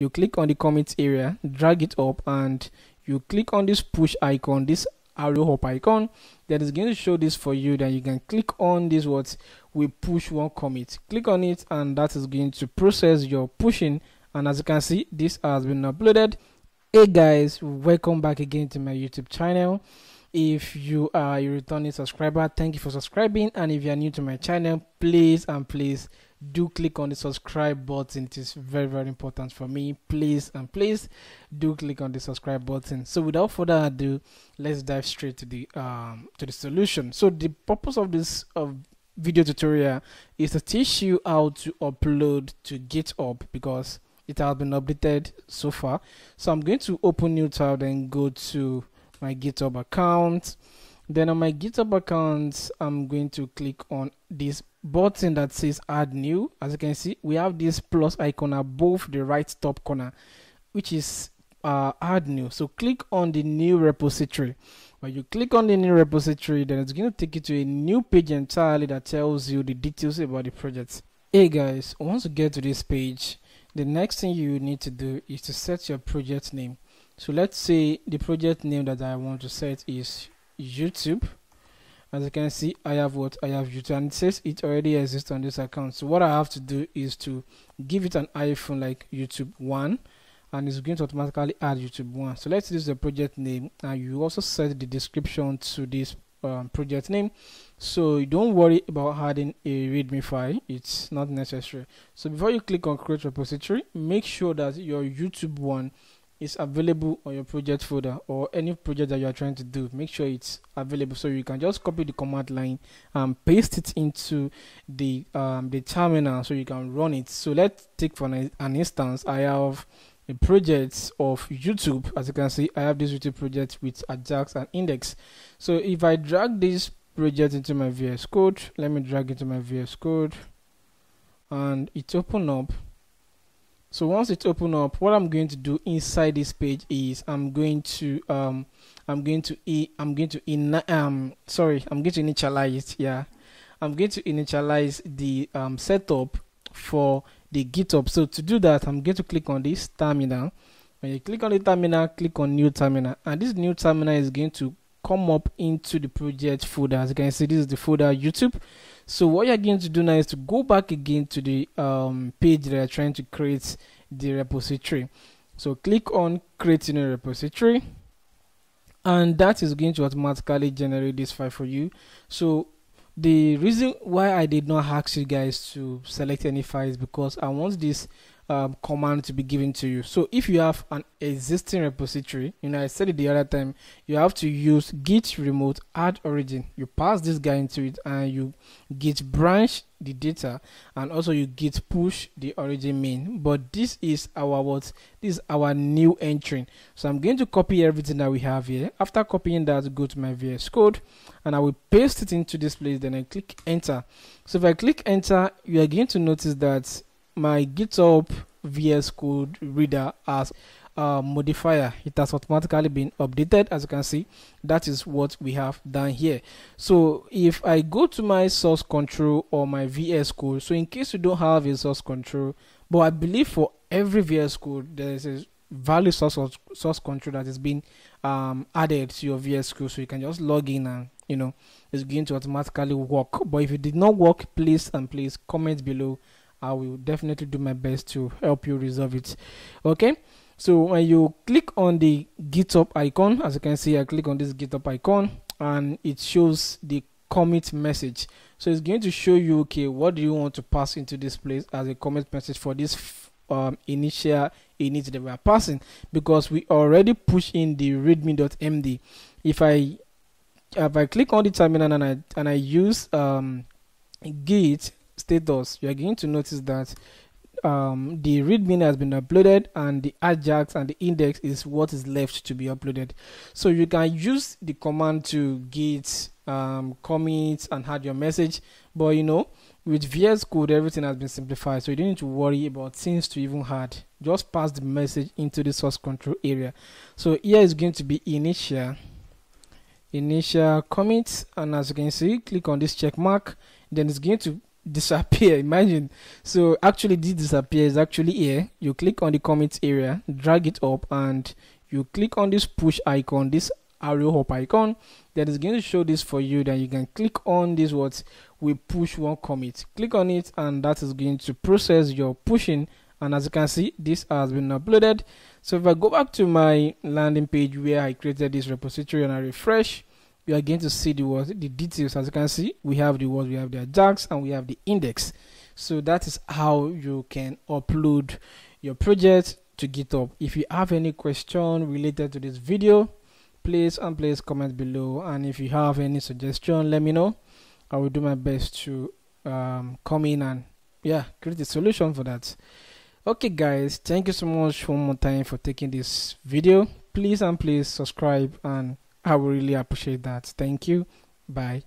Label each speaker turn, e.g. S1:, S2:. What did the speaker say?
S1: you click on the commit area drag it up and you click on this push icon this arrow up icon that is going to show this for you. Then you can click on this what? We push one commit. Click on it and that is going to process your pushing. And as you can see this has been uploaded. Hey guys welcome back again to my youtube channel if you are a returning subscriber thank you for subscribing. And if you are new to my channel please and please do click on the subscribe button. It is very very important for me. Please and please do click on the subscribe button. So without further ado let's dive straight to the um to the solution. So the purpose of this of video tutorial is to teach you how to upload to github because it has been updated so far. So i'm going to open new tab and go to my github account. Then on my github account i'm going to click on this button that says add new. As you can see we have this plus icon above the right top corner which is uh, add new. So click on the new repository. When you click on the new repository then it's going to take you to a new page entirely that tells you the details about the project. Hey guys once you get to this page the next thing you need to do is to set your project name so let's say the project name that I want to set is YouTube. As you can see I have what? I have YouTube. And it says it already exists on this account. So what I have to do is to give it an hyphen like YouTube 1 and it's going to automatically add YouTube 1 so let's use the project name. And you also set the description to this um, project name. So don't worry about adding a readme file. It's not necessary. So before you click on create repository make sure that your YouTube one is available on your project folder or any project that you are trying to do. Make sure it's available so you can just copy the command line and paste it into the um, the terminal so you can run it. So let's take for an, an instance i have a project of youtube. As you can see i have this youtube project with ajax and index. So if i drag this project into my vs code let me drag it into my vs code and it open up so once it's open up what i'm going to do inside this page is i'm going to um i'm going to e i'm going to in um sorry i'm going to initialize yeah. I'm going to initialize the um setup for the github. So to do that i'm going to click on this terminal. When you click on the terminal click on new terminal. And this new terminal is going to come up into the project folder. As you can see this is the folder youtube. So what you're going to do now is to go back again to the um, page that you're trying to create the repository. So click on creating a repository and that is going to automatically generate this file for you. So the reason why I did not ask you guys to select any file is because I want this um, command to be given to you. So if you have an existing repository, you know, I said it the other time, you have to use git remote add origin. You pass this guy into it and you git branch the data and also you git push the origin main. But this is our what? This is our new entry. So I'm going to copy everything that we have here. After copying that, go to my VS Code and I will paste it into this place. Then I click enter. So if I click enter, you are going to notice that my GitHub VS Code reader as a modifier. It has automatically been updated as you can see. That is what we have done here. So if I go to my source control or my VS Code, so in case you don't have a source control, but I believe for every VS Code there is a value source source control that is being um, added to your VS Code, so you can just log in and you know it's going to automatically work. But if it did not work, please and please comment below I will definitely do my best to help you resolve it. Okay. So when you click on the GitHub icon, as you can see, I click on this GitHub icon and it shows the commit message. So it's going to show you, okay, what do you want to pass into this place as a commit message for this um, initial init that we are passing because we already push in the readme.md. If I if I click on the terminal and I and I use um, git status, you are going to notice that um, the readme has been uploaded and the ajax and the index is what is left to be uploaded. So you can use the command to git um, commits and add your message, but you know with VS Code everything has been simplified, so you don't need to worry about things to even add. Just pass the message into the source control area. So here is going to be initial initial commit, and as you can see, click on this check mark. Then it's going to disappear. Imagine. So actually this disappears actually here. You click on the commit area drag it up and you click on this push icon this arrow up icon that is going to show this for you. Then you can click on this what? We push one commit. Click on it and that is going to process your pushing. And as you can see this has been uploaded. So if i go back to my landing page where i created this repository and i refresh you are going to see the words the details. As you can see we have the words we have the ajax and we have the index. So that is how you can upload your project to github. If you have any question related to this video please and please comment below. And if you have any suggestion let me know. I will do my best to um, come in and yeah create a solution for that. Okay guys thank you so much one more time for taking this video. Please and please subscribe and i will really appreciate that. Thank you. Bye